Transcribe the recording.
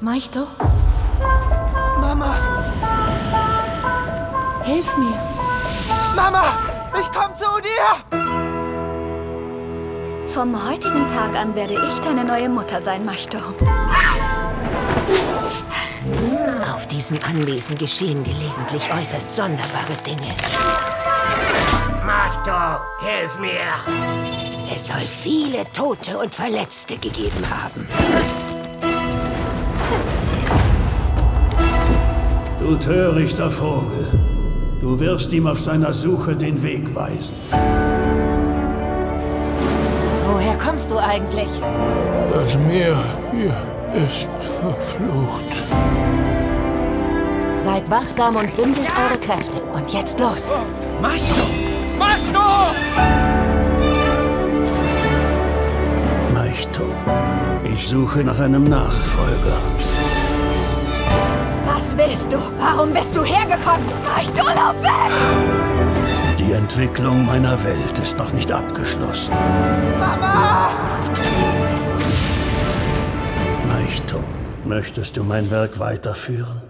Meisto, Mama! hilf mir. Mama! Ich komm zu dir! Vom heutigen Tag an werde ich deine neue Mutter sein, Machto. Auf diesem Anwesen geschehen gelegentlich äußerst sonderbare Dinge. Machto, hilf mir! Es soll viele Tote und Verletzte gegeben haben. Du törichter Vogel. Du wirst ihm auf seiner Suche den Weg weisen. Woher kommst du eigentlich? Das Meer hier ist verflucht. Seid wachsam und bündelt eure Kräfte. Und jetzt los. Machto! Machto! Meichto, ich suche nach einem Nachfolger. Willst du? Warum bist du hergekommen? Machto, lauf weg! Die Entwicklung meiner Welt ist noch nicht abgeschlossen. Mama! Meichto, möchtest du mein Werk weiterführen?